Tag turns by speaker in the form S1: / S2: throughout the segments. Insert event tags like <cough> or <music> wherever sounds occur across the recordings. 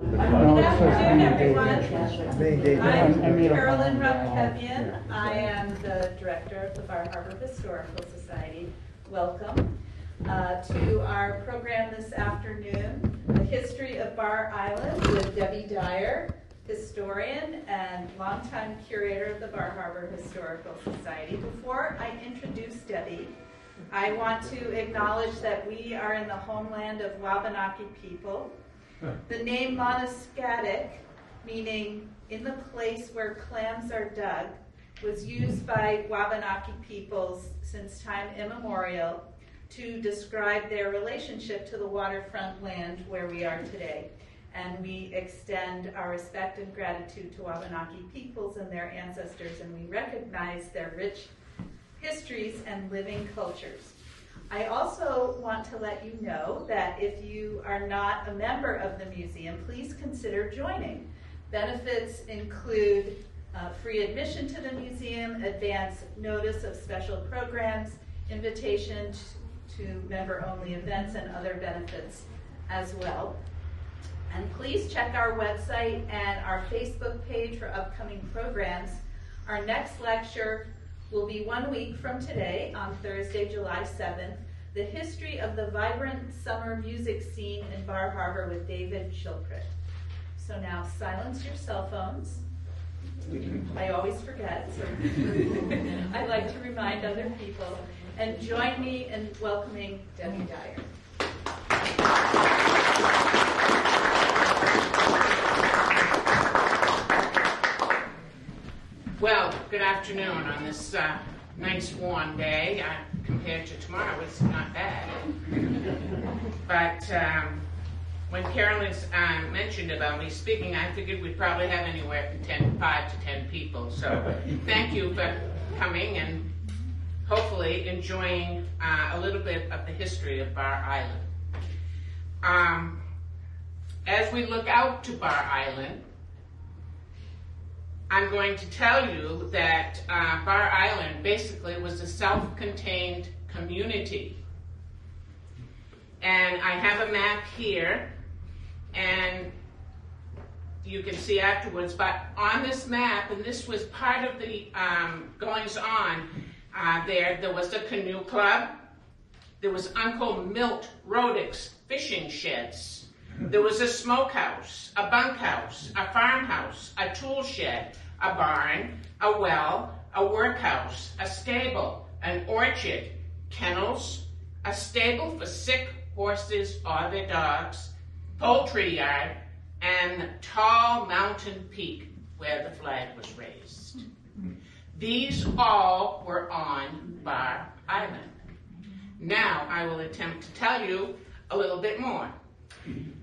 S1: Good afternoon, everyone. I'm
S2: I need a-
S1: Carolyn Rupp-Kevian. I am the director of the Bar Harbor Historical Society. Welcome uh, to our program this afternoon, The History of Bar Island with Debbie Dyer, historian and longtime curator of the Bar Harbor Historical Society. Before I introduce Debbie, I want to acknowledge that we are in the homeland of Wabanaki people. The name Moneskatik, meaning in the place where clams are dug, was used by Wabanaki peoples since time immemorial to describe their relationship to the waterfront land where we are today. And we extend our respect and gratitude to Wabanaki peoples and their ancestors, and we recognize their rich histories and living cultures. I also want to let you know that if you are not a member of the museum, please consider joining. Benefits include uh, free admission to the museum, advance notice of special programs, invitation to member-only events, and other benefits as well. And please check our website and our Facebook page for upcoming programs. Our next lecture will be one week from today on Thursday, July 7th, The History of the Vibrant Summer Music Scene in Bar Harbor with David Chilprit. So now silence your cell phones. I always forget, so <laughs> I like to remind other people. And join me in welcoming Debbie Dyer.
S3: Afternoon on this uh, nice warm day. Uh, compared to tomorrow, it's not bad. But um, when Carolyn uh, mentioned about me speaking, I figured we'd probably have anywhere from 10, 5 to 10 people. So thank you for coming and hopefully enjoying uh, a little bit of the history of Bar Island. Um, as we look out to Bar Island, I'm going to tell you that uh, Bar Island basically was a self-contained community. And I have a map here, and you can see afterwards, but on this map, and this was part of the um, goings on uh, there, there was a canoe club, there was Uncle Milt Rodick's fishing sheds, there was a smokehouse, a bunkhouse, a farmhouse, a tool shed, a barn, a well, a workhouse, a stable, an orchard, kennels, a stable for sick horses or their dogs, poultry yard, and tall mountain peak where the flag was raised. These all were on Bar Island. Now I will attempt to tell you a little bit more.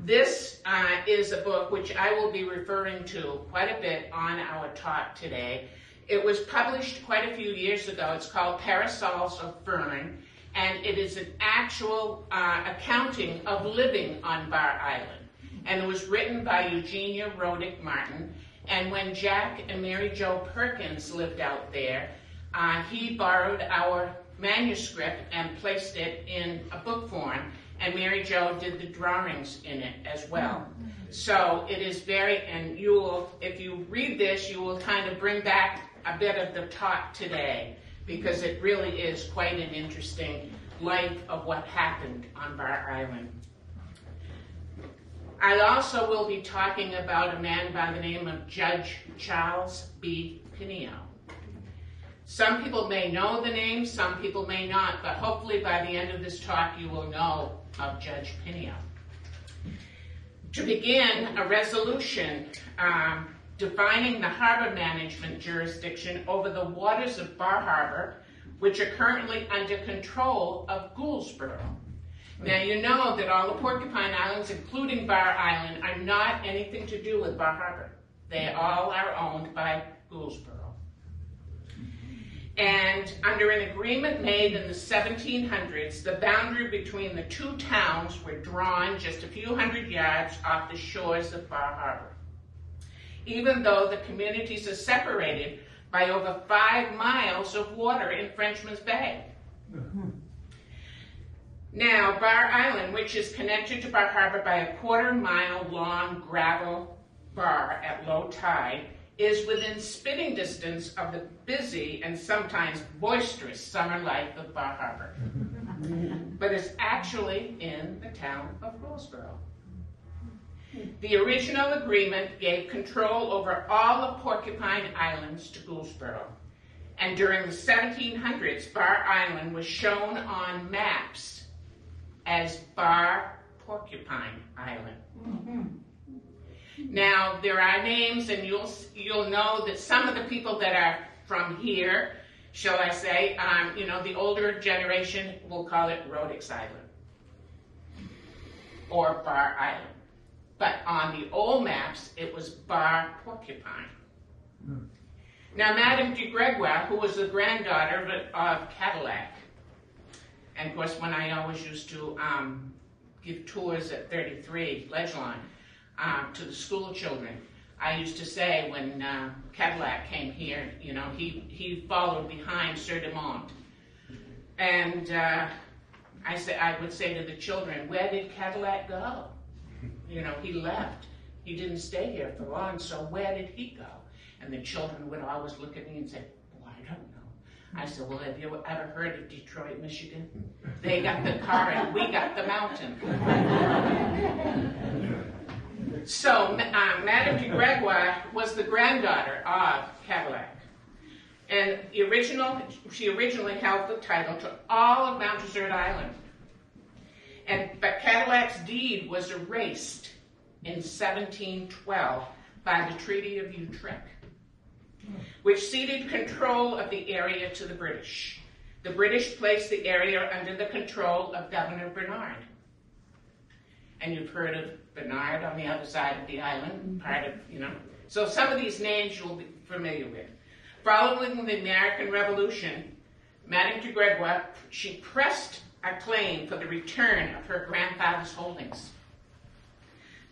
S3: This uh, is a book which I will be referring to quite a bit on our talk today. It was published quite a few years ago. It's called Parasols of Fern, and it is an actual uh, accounting of living on Bar Island. And it was written by Eugenia Rodick Martin. And when Jack and Mary Jo Perkins lived out there, uh, he borrowed our manuscript and placed it in a book form and Mary Jo did the drawings in it as well. Mm-hmm. So it is very, and you will, if you read this, you will kind of bring back a bit of the talk today because it really is quite an interesting life of what happened on Bar Island. I also will be talking about a man by the name of Judge Charles B. Pineo. Some people may know the name, some people may not, but hopefully by the end of this talk you will know of Judge Pineo. To begin, a resolution um, defining the harbor management jurisdiction over the waters of Bar Harbor, which are currently under control of Gouldsboro. Now you know that all the Porcupine Islands, including Bar Island, are not anything to do with Bar Harbor. They all are owned by Gouldsboro. And under an agreement made in the 1700s, the boundary between the two towns were drawn just a few hundred yards off the shores of Bar Harbor. Even though the communities are separated by over five miles of water in Frenchman's Bay. Now, Bar Island, which is connected to Bar Harbor by a quarter mile long gravel bar at low tide, is within spitting distance of the busy and sometimes boisterous summer life of Bar Harbor, <laughs> but is actually in the town of Gouldsboro. The original agreement gave control over all of Porcupine Islands to Gouldsboro. And during the 1700s, Bar Island was shown on maps as Bar Porcupine Island. Mm-hmm. Now there are names, and you'll you'll know that some of the people that are from here, shall I say, um, you know, the older generation will call it Rodick's Island or Bar Island, but on the old maps it was Bar Porcupine. Now, Madame de Gregoire, who was the granddaughter of, of Cadillac, and of course, when I always used to um, give tours at 33 Ledgelawn um, to the school children, I used to say when uh, Cadillac came here, you know, he, he followed behind Sieur de Monts. And uh, I, say, I would say to the children, where did Cadillac go? <laughs> You know, he left. He didn't stay here for long, so where did he go? And the children would always look at me and say, well, I don't know. I said, well, have you ever heard of Detroit, Michigan? They got the car and we got the mountain. <laughs> so, um, Madame de Gregoire was the granddaughter of Cadillac. And the original, she originally held the title to all of Mount Desert Island. And, but Cadillac's deed was erased in 1712 by the Treaty of Utrecht which ceded control of the area to the British. The British placed the area under the control of Governor Bernard. And you've heard of Bernard on the other side of the island, part of, you know. So some of these names you'll be familiar with. Following the American Revolution, Madame de Gregoire, she pressed a claim for the return of her grandfather's holdings.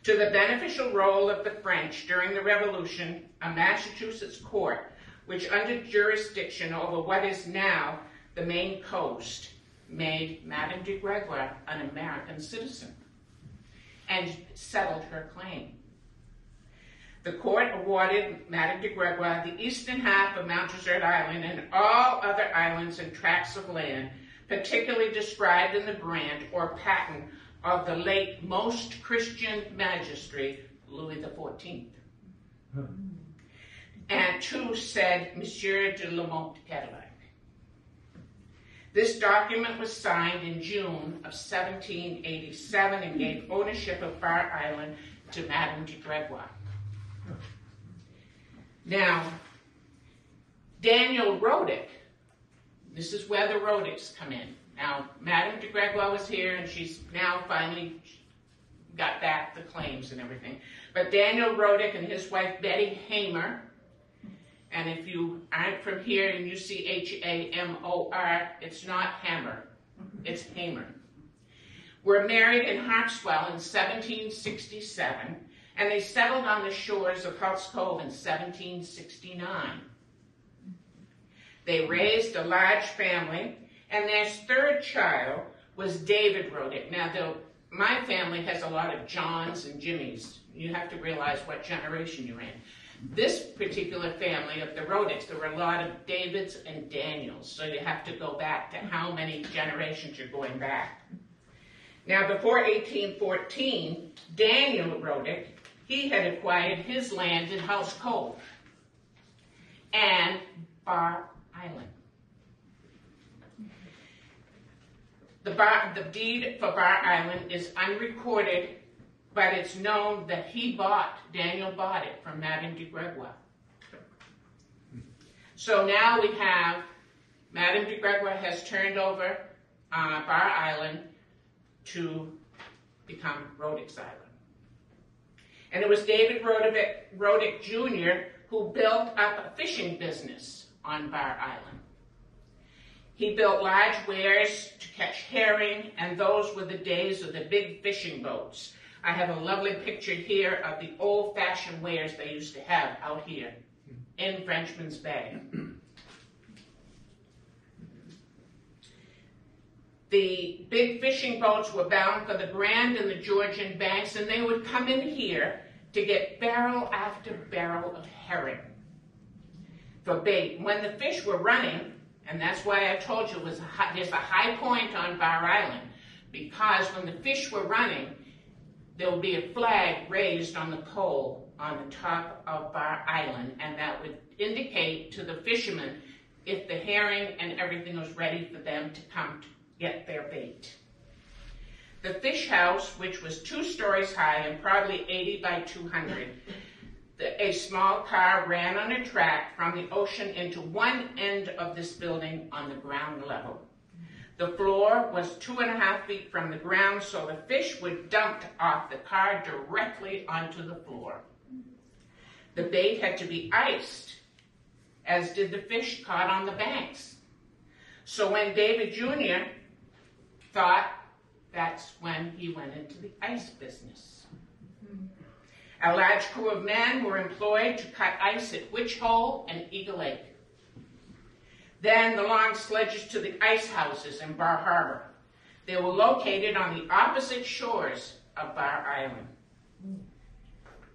S3: To the beneficial role of the French during the Revolution, a Massachusetts court, which under jurisdiction over what is now the Maine coast, made Madame de Gregoire an American citizen and settled her claim. The court awarded Madame de Gregoire the eastern half of Mount Desert Island and all other islands and tracts of land, particularly described in the grant or patent of the late most Christian magistrate, Louis XIV. Hmm. And to said Monsieur de Lamont Cadillac. This document was signed in June of 1787 and gave ownership of Bar Island to Madame de Gregoire. Now, Daniel Rodick, this is where the Rodicks come in. Now, Madame de Gregoire was here, and she's now finally got back the claims and everything. But Daniel Rodick and his wife Betty Hamer, and if you aren't from here and you see H-A-M-O-R, it's not Hammer, mm-hmm. it's Hamer, We were married in Harpswell in 1767, and they settled on the shores of Hulls Cove in 1769. They raised a large family, and their third child was David Rodick. Now, the, my family has a lot of Johns and Jimmys. You have to realize what generation you're in. This particular family of the Rodicks, there were a lot of Davids and Daniels, so you have to go back to how many generations you're going back. Now, before 1814, Daniel Rodick, he had acquired his land in Hulls Cove and Bar Island. The, bar, the deed for Bar Island is unrecorded, but it's known that he bought, Daniel bought it from Madame de Gregoire. So now we have, Madame de Gregoire has turned over uh, Bar Island to become Rodick's Island. And it was David Rodick, Rodick Jr. who built up a fishing business on Bar Island. He built large weirs to catch herring, and those were the days of the big fishing boats. I have a lovely picture here of the old-fashioned weirs they used to have out here in Frenchman's Bay. The big fishing boats were bound for the Grand and the Georgian banks, and they would come in here to get barrel after barrel of herring for bait. When the fish were running, and that's why I told you was a high, there's a high point on Bar Island, because when the fish were running, there would be a flag raised on the pole on the top of Bar Island, and that would indicate to the fishermen if the herring and everything was ready for them to come to get their bait. The fish house, which was two stories high and probably 80 by 200, the, a small car ran on a track from the ocean into one end of this building on the ground level. The floor was two and a half feet from the ground, so the fish were dumped off the car directly onto the floor. The bait had to be iced, as did the fish caught on the banks. So when David Jr. thought that's when he went into the ice business. A large crew of men were employed to cut ice at Witch Hole and Eagle Lake. Then the long sledges to the ice houses in Bar Harbor. They were located on the opposite shores of Bar Island.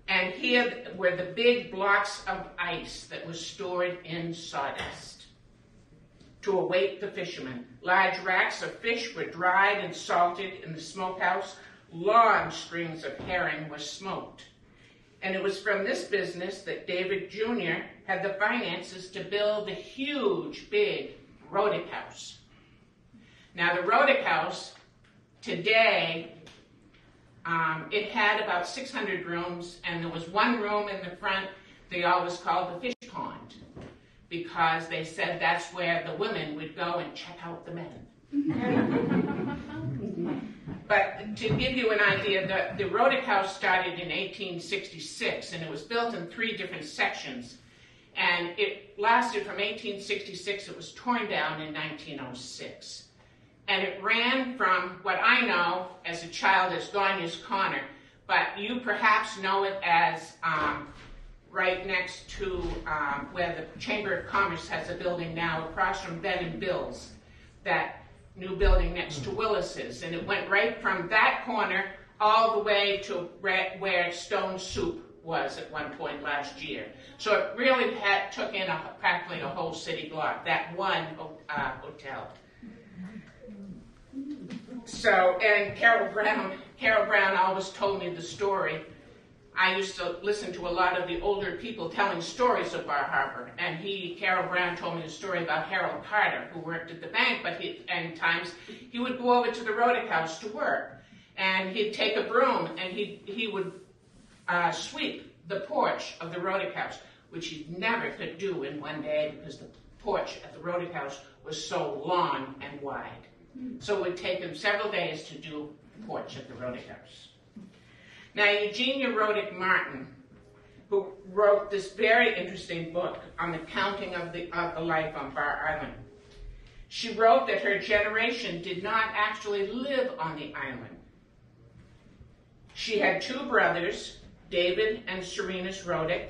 S3: And here were the big blocks of ice that was stored in sawdust to await the fishermen. Large racks of fish were dried and salted in the smokehouse. Long strings of herring were smoked. And it was from this business that David Jr. had the finances to build the huge, big Rodick House. Now, the Rodick House today, um, it had about 600 rooms, and there was one room in the front they always called the fish pond because they said that's where the women would go and check out the men. <laughs> but to give you an idea, the, the Rodick House started in 1866 and it was built in three different sections. And it lasted from 1866, it was torn down in 1906. And it ran from what I know as a child as Gonia's Corner, but you perhaps know it as um, right next to um, where the Chamber of Commerce has a building now, across from Ben and Bill's, that new building next to Willis's. And it went right from that corner all the way to where Stone Soup was at one point last year. So it really had, took in a, practically a whole city block, that one uh, hotel. So, and Carol Brown, Carol Brown always told me the story I used to listen to a lot of the older people telling stories of Bar Harbor, and he, Carol Brown, told me a story about Harold Carter, who worked at the bank, but he, and times he would go over to the Rodick House to work, and he'd take a broom and he he would uh, sweep the porch of the Rodick House, which he never could do in one day because the porch at the Rodick House was so long and wide. So it would take him several days to do the porch at the Rodick House. Now, Eugenia Rodick Martin, who wrote this very interesting book on the counting of the, of the life on Bar Island, she wrote that her generation did not actually live on the island. She had two brothers, David and Serenus Rodick,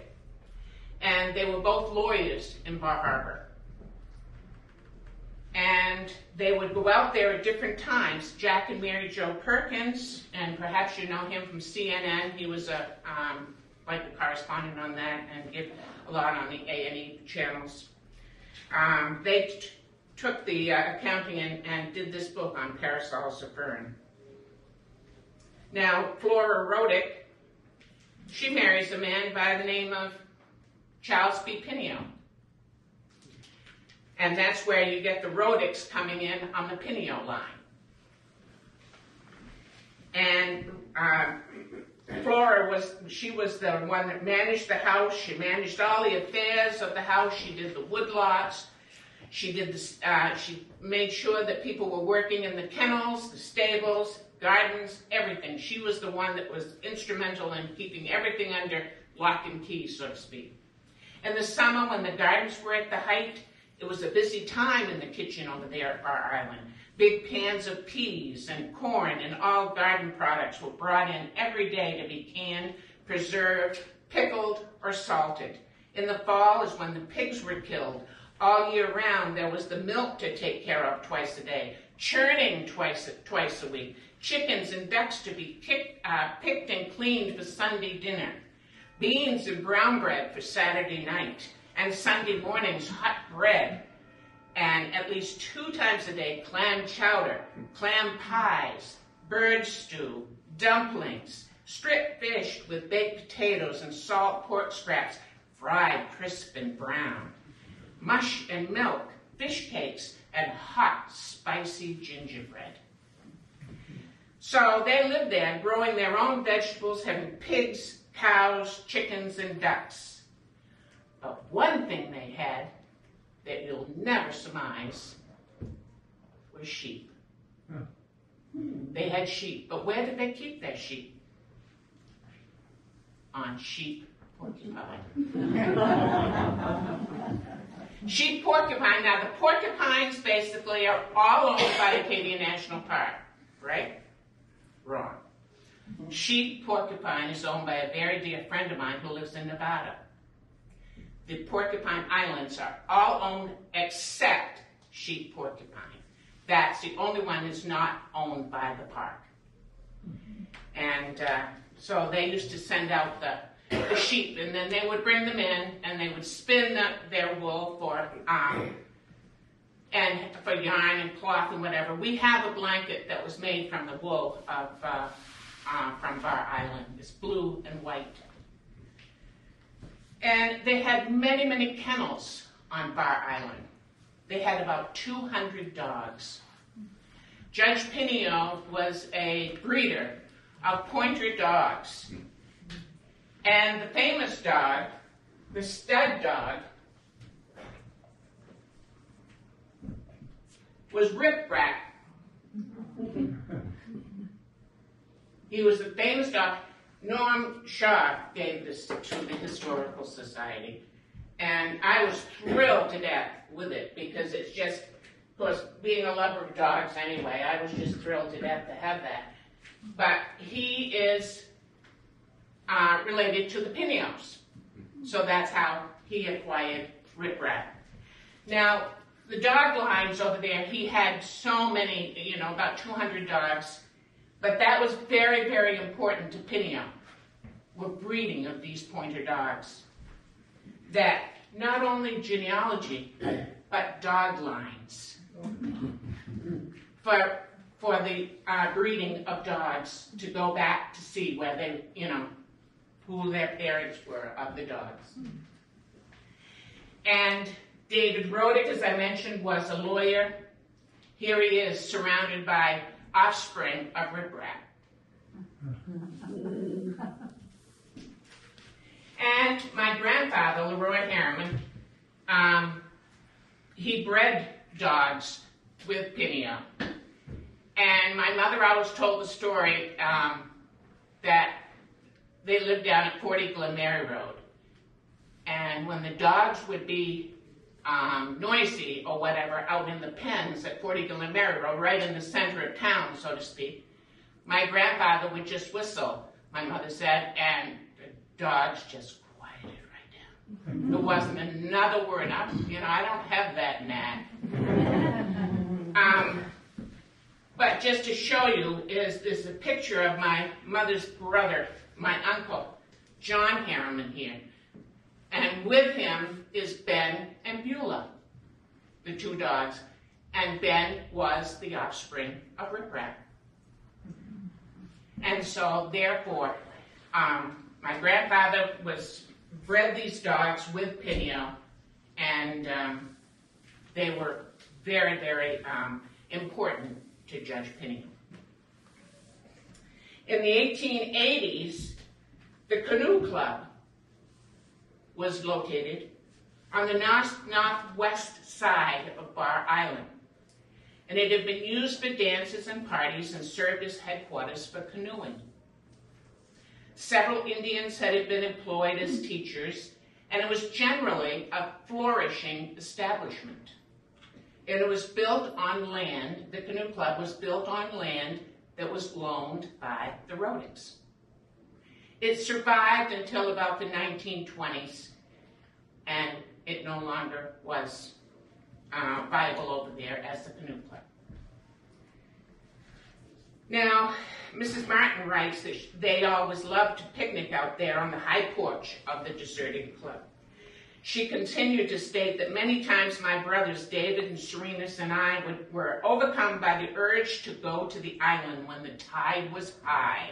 S3: and they were both lawyers in Bar Harbor and they would go out there at different times. Jack and Mary Jo Perkins, and perhaps you know him from CNN. He was a um, like a correspondent on that and give a lot on the A and E channels. Um, they t- took the uh, accounting and, and, did this book on parasols of. Now, Flora Rodick, she marries a man by the name of Charles B. Pineo. And that's where you get the Rodicks coming in on the Pineo line. And uh, Flora was, she was the one that managed the house. She managed all the affairs of the house. She did the woodlots. She did the, uh, she made sure that people were working in the kennels, the stables, gardens, everything. She was the one that was instrumental in keeping everything under lock and key, so to speak. In the summer, when the gardens were at the height, it was a busy time in the kitchen over there at Bar Island. Big pans of peas and corn and all garden products were brought in every day to be canned, preserved, pickled, or salted. In the fall is when the pigs were killed. All year round, there was the milk to take care of twice a day. churning twice, twice a week, chickens and ducks to be kicked, uh, picked and cleaned for Sunday dinner, beans and brown bread for Saturday night, and Sunday mornings hot bread, and at least two times a day clam chowder, clam pies, bird stew, dumplings, strip fish with baked potatoes and salt pork scraps, fried crisp and brown, mush and milk, fish cakes, and hot spicy gingerbread. So they lived there, growing their own vegetables, having pigs, cows, chickens, and ducks. But one thing they had that you'll never surmise was sheep. Hmm. Hmm, they had sheep, but where did they keep their sheep? On sheep porcupine. <laughs> sheep porcupine. Now the porcupines basically are all owned by Acadia National Park, right? Wrong. Mm-hmm. Sheep porcupine is owned by a very dear friend of mine who lives in Nevada. The Porcupine Islands are all owned except sheep porcupine. That's the only one that's not owned by the park. And uh, so they used to send out the, the sheep, and then they would bring them in, and they would spin the, their wool for um, and for yarn and cloth and whatever. We have a blanket that was made from the wool of uh, uh, from Bar Island. It's blue and white. And they had many, many kennels on Bar Island. They had about 200 dogs. Judge Pineo was a breeder of pointer dogs. And the famous dog, the stud dog, was Rip Rat. <laughs> he was the famous dog. Norm Shaw gave this to the Historical Society. And I was thrilled to death with it because it's just, of course, being a lover of dogs anyway, I was just thrilled to death to have that. But he is uh, related to the Pineos. So that's how he acquired Rip Rat. Now, the dog lines over there, he had so many, you know, about 200 dogs. But that was very, very important to Pineo, with breeding of these pointer dogs. That not only genealogy, <clears throat> but dog lines. For, for the uh, breeding of dogs to go back to see where they, you know, who their parents were of the dogs. And David Rodick, as I mentioned, was a lawyer. Here he is surrounded by offspring of Rip Rat. and my grandfather, Leroy Harriman, um, he bred dogs with Pineo. And my mother always told the story um, that they lived down at 40 Glenmary Road. And when the dogs would be um, noisy or whatever out in the pens at 40 Glenmary Road, right in the center of town, so to speak, my grandfather would just whistle, my mother said, and the dogs just quieted right down. There wasn't another word. I, you know, I don't have that knack. Um, but just to show you is this a picture of my mother's brother, my uncle, John Harriman here. And with him is Ben and Beulah, the two dogs. And Ben was the offspring of Rip Rat. And so, therefore, um, my grandfather was bred these dogs with Pineo, and um, they were very, very um, important to Judge Pineo. In the 1880s, the Canoe Club was located on the north, northwest side of Bar Island, and it had been used for dances and parties and served as headquarters for canoeing. Several Indians had been employed as teachers, and it was generally a flourishing establishment. And it was built on land, the canoe club was built on land that was loaned by the Rodicks. It survived until about the 1920s, and it no longer was uh, viable over there as the canoe club. Now, Mrs. Martin writes that they always loved to picnic out there on the high porch of the deserted club. She continued to state that many times my brothers, David and Serenus, and I would, were overcome by the urge to go to the island when the tide was high.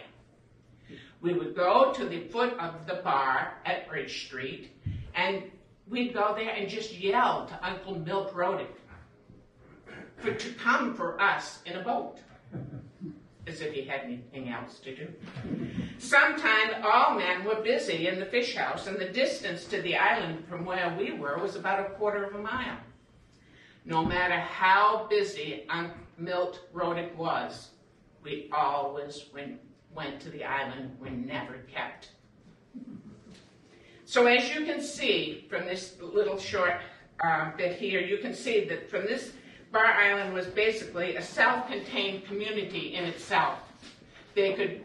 S3: We would go to the foot of the bar at Bridge Street, and we'd go there and just yell to Uncle Milt Rodick for, to come for us in a boat as if he had anything else to do. Sometimes all men were busy in the fish house, and the distance to the island from where we were was about a quarter of a mile. No matter how busy Uncle Milt Rodick was, we always went, went to the island, were never kept. So as you can see from this little short uh, bit here, you can see that from this Bar Island was basically a self-contained community in itself. They could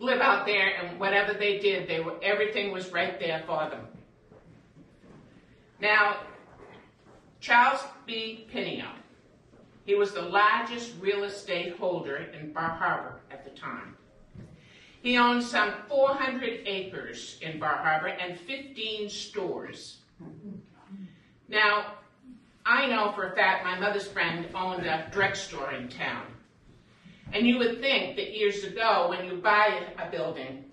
S3: live out there, and whatever they did, they were everything was right there for them. Now, Charles B. Pineo, he was the largest real estate holder in Bar Harbor at the time. He owned some 400 acres in Bar Harbor and 15 stores. Now, I know for a fact my mother's friend owned a drugstore in town. And you would think that years ago, when you buy a building,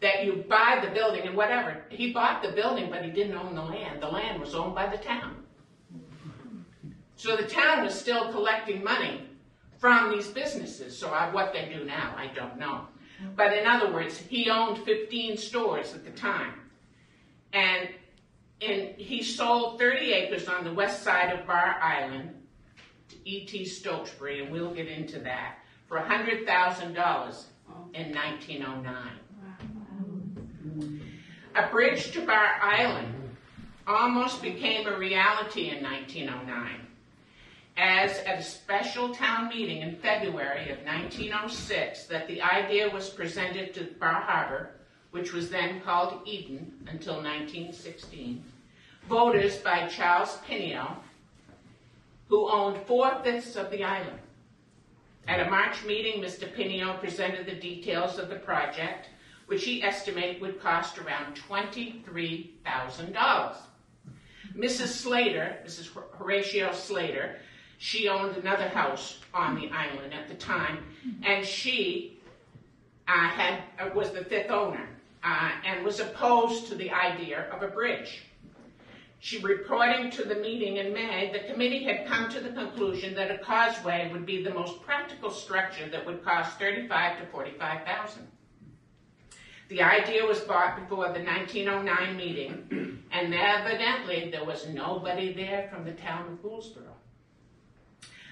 S3: that you buy the building and whatever. He bought the building, but he didn't own the land. The land was owned by the town. So the town was still collecting money from these businesses. So I, what they do now, I don't know. But in other words, he owned 15 stores at the time. And and he sold 30 acres on the west side of Bar Island to E.T. Stotesbury, and we'll get into that, for $100,000 in 1909. A bridge to Bar Island almost became a reality in 1909, as at a special town meeting in February of 1906 that the idea was presented to Bar Harbor which was then called Eden until 1916, voters by Charles Pineo, who owned four-fifths of the island. At a March meeting, Mr. Pineo presented the details of the project, which he estimated would cost around $23,000. Mrs. Slater, Mrs. Horatio Slater, she owned another house on the island at the time, and she uh, had uh, was the fifth owner uh, and was opposed to the idea of a bridge. She reporting to the meeting in May, the committee had come to the conclusion that a causeway would be the most practical structure that would cost 35 to 45,000. The idea was brought before the 1909 meeting, and evidently there was nobody there from the town of Gouldsboro.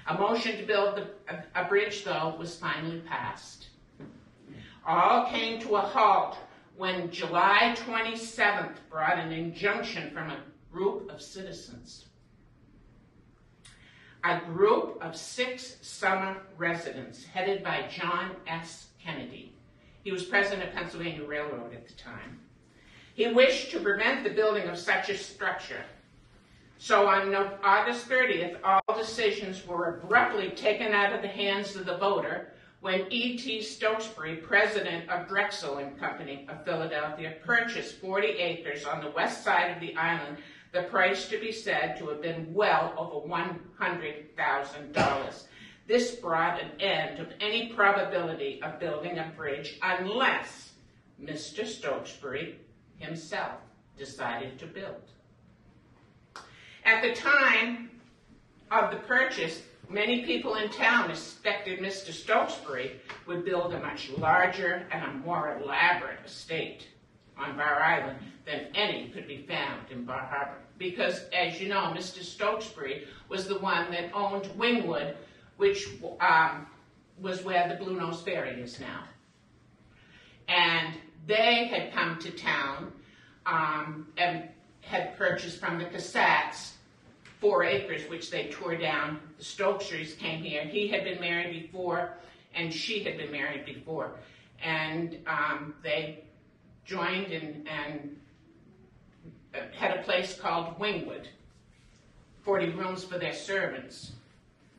S3: A motion to build the, a, a bridge, though, was finally passed. All came to a halt when July 27th brought an injunction from a group of citizens. A group of six summer residents headed by John S. Kennedy. He was president of Pennsylvania Railroad at the time. He wished to prevent the building of such a structure. So on August 30th, all decisions were abruptly taken out of the hands of the voter when E.T. Stotesbury, president of Drexel and Company of Philadelphia, purchased 40 acres on the west side of the island, the price to be said to have been well over $100,000. This brought an end of any probability of building a bridge unless Mr. Stotesbury himself decided to build. At the time of the purchase, Many people in town expected Mr. Stotesbury would build a much larger and a more elaborate estate on Bar Island than any could be found in Bar Harbor. Because, as you know, Mr. Stotesbury was the one that owned Wingwood, which um, was where the Blue Nose Ferry is now. And they had come to town um, and had purchased from the Cassatts four acres, which they tore down. The Stotesburys came here. He had been married before, and she had been married before. And um, they joined and, and had a place called Wingwood, 40 rooms for their servants.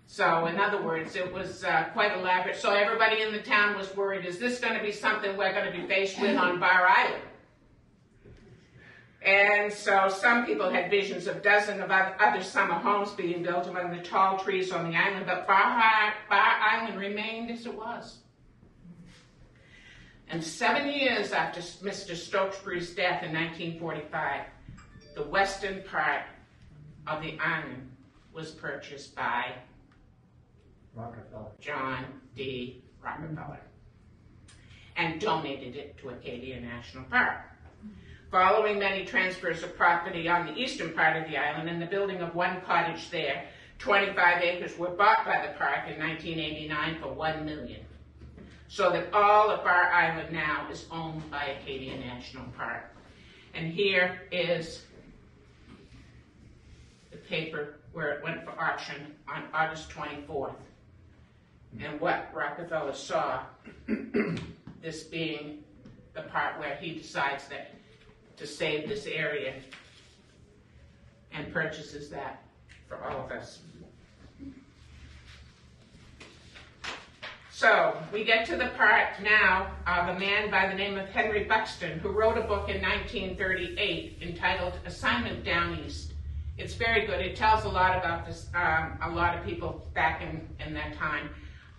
S3: So, in other words, it was uh, quite elaborate. So, everybody in the town was worried is this going to be something we're going to be faced with on Bar Island? And so, some people had visions of dozens of other summer homes being built among the tall trees on the island, but Bar, Bar Island remained as it was. And seven years after Mr. Stotesbury's death in 1945, the western part of the island was purchased by
S2: Rockefeller.
S3: John D. Rockefeller and donated it to Acadia National Park. Following many transfers of property on the eastern part of the island and the building of one cottage there, 25 acres were bought by the park in 1989 for 1 million. So that all of our island now is owned by Acadia National Park. And here is the paper where it went for auction on August 24th. And what Rockefeller saw, this being the part where he decides that to save this area and purchases that for all of us. So we get to the part now of a man by the name of Henry Buxton who wrote a book in 1938 entitled Assignment Down East. It's very good. It tells a lot about this, um, a lot of people back in, in that time.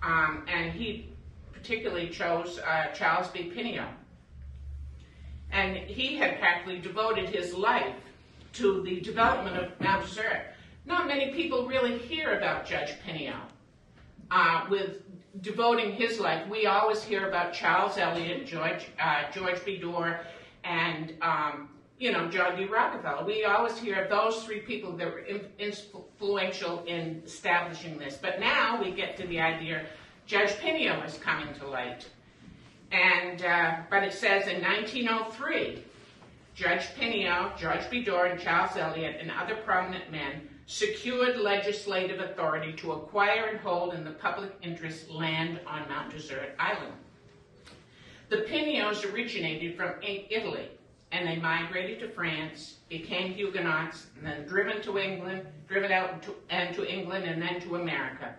S3: Um, and he particularly chose uh, Charles B. Pineo. And he had practically devoted his life to the development of Mount Desert. Not many people really hear about Judge Pineo. Uh, with devoting his life, we always hear about Charles Eliot, George, uh, George B. Dorr, and um, you know John D. Rockefeller. We always hear of those three people that were influential in establishing this. But now we get to the idea Judge Pineo is coming to light. And, uh, but it says in 1903, Judge Pineo, George B. Dorr, and Charles Eliot, and other prominent men secured legislative authority to acquire and hold in the public interest land on Mount Desert Island. The Pineos originated from Italy, and they migrated to France, became Huguenots, and then driven to England, driven out and to England, and then to America.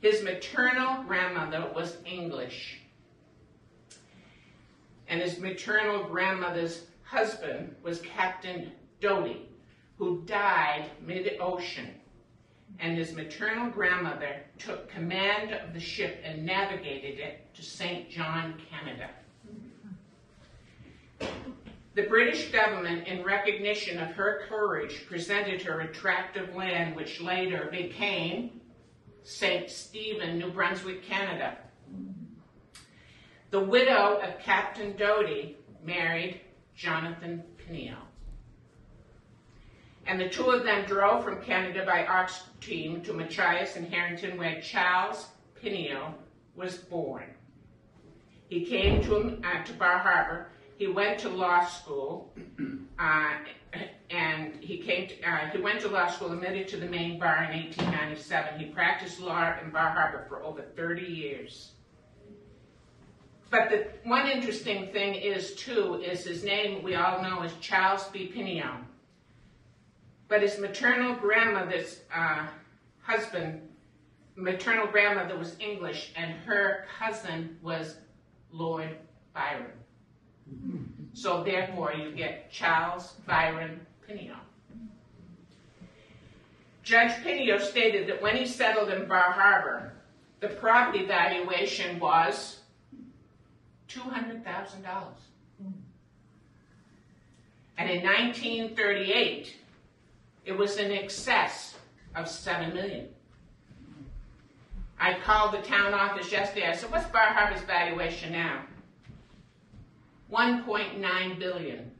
S3: His maternal grandmother was English and his maternal grandmother's husband was Captain Doty, who died mid-ocean. And his maternal grandmother took command of the ship and navigated it to St. John, Canada. The British government, in recognition of her courage, presented her a tract of land which later became St. Stephen, New Brunswick, Canada. The widow of Captain Doty married Jonathan Pineo. And the two of them drove from Canada by ox team to Machias and Harrington, where Charles Pineo was born. He came to, uh, to Bar Harbor. He went to law school, uh, and he came. To, uh, he went to law school, admitted to the Maine bar in 1897. He practiced law in Bar Harbor for over 30 years. But the one interesting thing is, too, is his name we all know is Charles B. Pineo. But his maternal grandmother's uh, husband, maternal grandmother was English, and her cousin was Lord Byron. So therefore, you get Charles Byron Pineo. Judge Pineo stated that when he settled in Bar Harbor, the property valuation was $200,000. And in 1938, it was in excess of 7 million. I called the town office yesterday. I said, what's Bar Harbor's valuation now? 1.9 billion.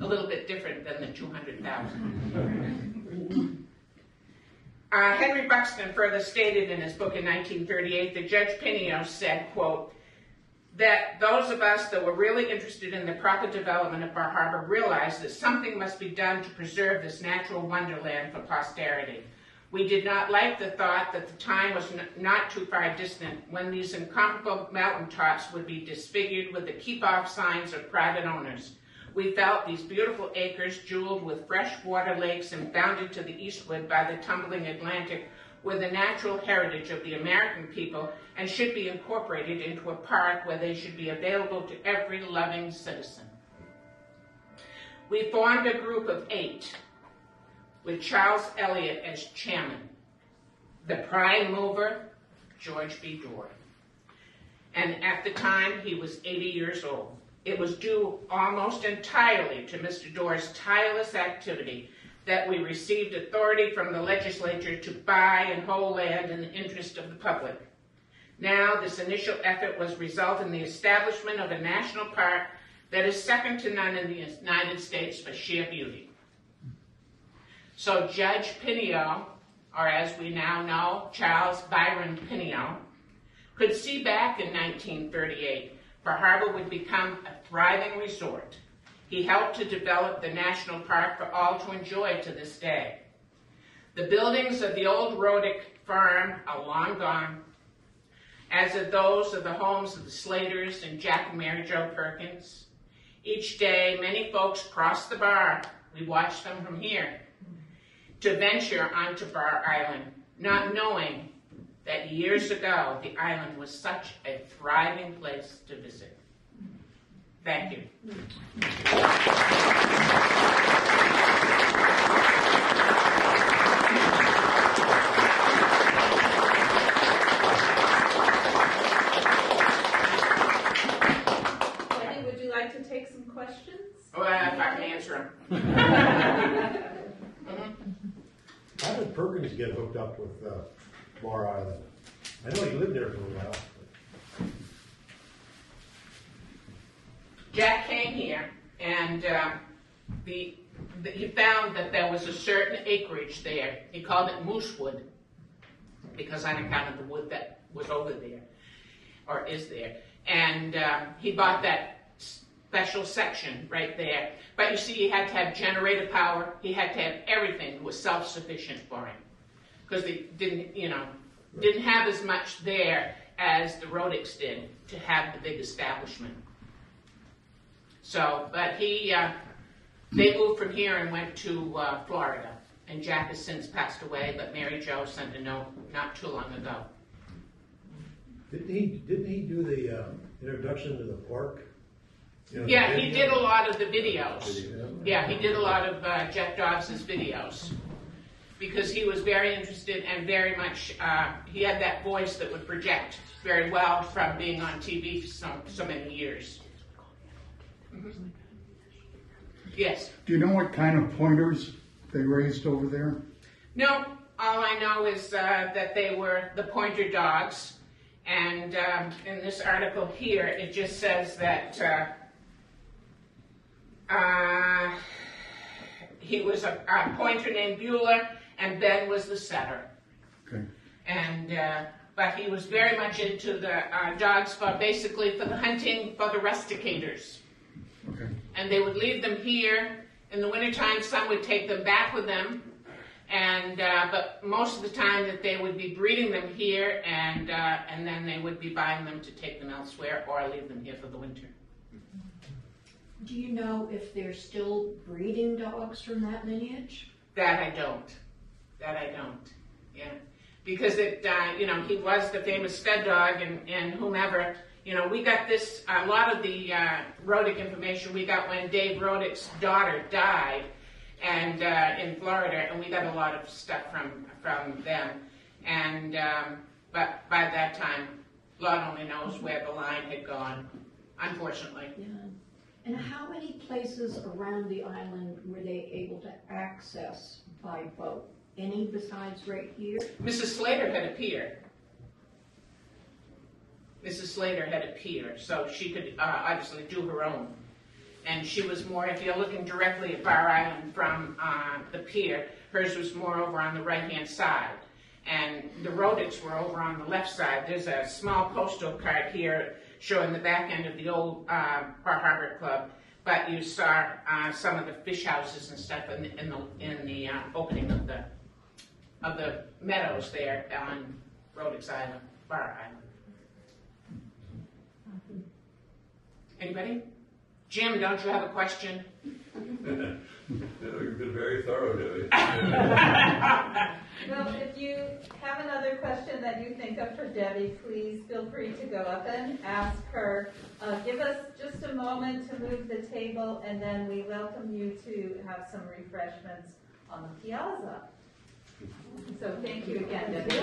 S3: A little bit different than the 200,000. Uh, Henry Buxton further stated in his book in 1938 that Judge Pineo said, quote, that those of us that were really interested in the proper development of Bar Harbor realized that something must be done to preserve this natural wonderland for posterity. We did not like the thought that the time was not too far distant when these incomparable mountaintops would be disfigured with the keep-off signs of private owners. We felt these beautiful acres jeweled with fresh water lakes and bounded to the eastward by the tumbling Atlantic with the natural heritage of the American people and should be incorporated into a park where they should be available to every loving citizen. We formed a group of eight with Charles Eliot as chairman, the prime mover, George B. Dorr. And at the time, he was 80 years old. It was due almost entirely to Mr. Dorr's tireless activity that we received authority from the legislature to buy and hold land in the interest of the public. Now, this initial effort was result in the establishment of a national park that is second to none in the United States for sheer beauty. So Judge Pineo, or as we now know, Charles Byron Pineo, could see back in 1938 Bar Harbor would become a thriving resort. He helped to develop the national park for all to enjoy to this day. The buildings of the old Rodick farm are long gone, as are those of the homes of the Slaters and Jack and Mary Jo Perkins. Each day, many folks cross the bar, we watch them from here, to venture onto Bar Island, not knowing that years ago the island was such a thriving place to visit. Thank you.
S1: Wendy, would you like to take some questions?
S3: Well, if I can answer them.
S4: How did Perkins get hooked up with uh, Bar Island? I know he lived there for a while.
S3: Jack came here and uh, the, the, he found that there was a certain acreage there. He called it Moosewood because on account of the wood that was over there or is there. And um, he bought that special section right there. But you see, he had to have generator power. He had to have everything that was self-sufficient for him because they didn't, you know, didn't have as much there as the Rodicks did to have the big establishment. So, but he, uh, they moved from here and went to uh, Florida. And Jack has since passed away, but Mary Jo sent a note not too long ago.
S4: Didn't he, didn't he do the uh, introduction to the park? You know, the
S3: Yeah, he
S4: video?
S3: did a lot of the videos.
S4: Video.
S3: Yeah, he did a lot of uh, Jeff Dobbs's videos because he was very interested and very much, uh, he had that voice that would project very well from being on TV for so, so many years. Yes.
S5: Do you know what kind of pointers they raised over there?
S3: No, all I know is uh, that they were the pointer dogs. And um, in this article here, it just says that uh, uh, he was a, a pointer named Bueller, and Ben was the setter.
S5: Okay.
S3: And uh, but he was very much into the uh, dogs for basically for the hunting for the rusticators
S5: Okay.
S3: and they would leave them here. In the wintertime, some would take them back with them, and uh, but most of the time that they would be breeding them here, and uh, and then they would be buying them to take them elsewhere or leave them here for the winter.
S6: Do you know if they're still breeding dogs from that lineage?
S3: That I don't. That I don't. Yeah, because it uh, you know he was the famous stud dog, and and whomever. You know, we got this, a lot of the uh, Rodick information we got when Dave Rodick's daughter died and uh, in Florida, and we got a lot of stuff from, from them. And, um, but by that time, Lord only knows where the line had gone, unfortunately.
S6: Yeah. And how many places around the island were they able to access by boat? Any besides right here?
S3: Mrs. Slater had a pier. Mrs. Slater had a pier, so she could uh, obviously do her own. And she was more, if you're looking directly at Bar Island from uh, the pier, hers was more over on the right-hand side. And the Rodicks were over on the left side. There's a small postal card here showing the back end of the old uh, Bar Harbor Club. But you saw uh, some of the fish houses and stuff in the, in the, in the uh, opening of the of the meadows there on Rodick's Island, Bar Island. Anybody? Jim, don't you have a question? <laughs>
S7: No, you've been very thorough, Debbie. <laughs>
S1: Well, if you have another question that you think of for Debbie, please feel free to go up and ask her. Uh, give us just a moment to move the table, and then we welcome you to have some refreshments on the piazza. So thank you again, Debbie.